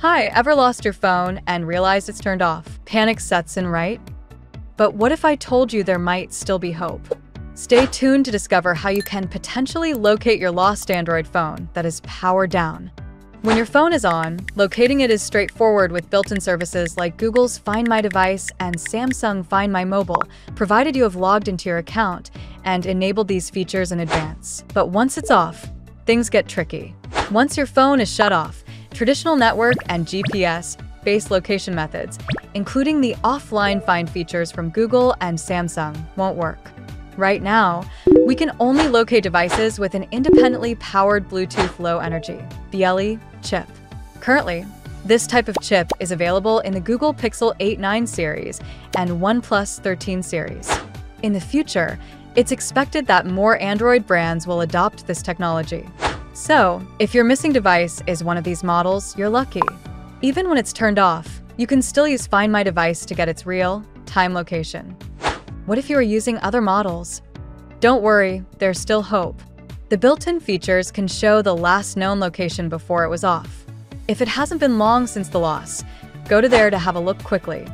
Hi, ever lost your phone and realized it's turned off? Panic sets in, right? But what if I told you there might still be hope? Stay tuned to discover how you can potentially locate your lost Android phone that is powered down. When your phone is on, locating it is straightforward with built-in services like Google's Find My Device and Samsung Find My Mobile, provided you have logged into your account and enabled these features in advance. But once it's off, things get tricky. Once your phone is shut off, traditional network and GPS-based location methods, including the offline find features from Google and Samsung, won't work. Right now, we can only locate devices with an independently powered Bluetooth Low Energy BLE chip. Currently, this type of chip is available in the Google Pixel 8 9 series and OnePlus 13 series. In the future, it's expected that more Android brands will adopt this technology. So, if your missing device is one of these models, you're lucky. Even when it's turned off, you can still use Find My Device to get its real, time location. What if you are using other models? Don't worry, there's still hope. The built-in features can show the last known location before it was off. If it hasn't been long since the loss, go to there to have a look quickly.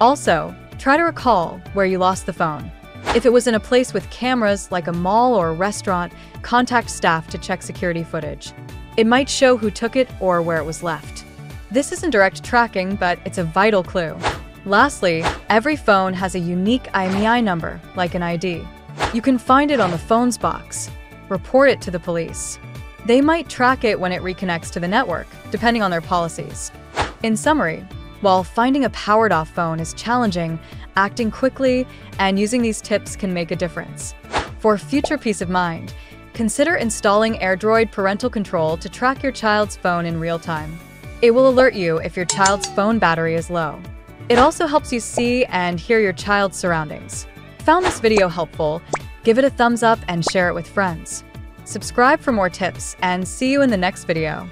Also, try to recall where you lost the phone. If it was in a place with cameras like a mall or a restaurant, contact staff to check security footage. It might show who took it or where it was left. This isn't direct tracking, but it's a vital clue. Lastly, every phone has a unique IMEI number, like an ID. You can find it on the phone's box. Report it to the police. They might track it when it reconnects to the network, depending on their policies. In summary, while finding a powered off phone is challenging, acting quickly and using these tips can make a difference. For future peace of mind, consider installing AirDroid parental control to track your child's phone in real time. It will alert you if your child's phone battery is low. It also helps you see and hear your child's surroundings. Found this video helpful? Give it a thumbs up and share it with friends. Subscribe for more tips and see you in the next video.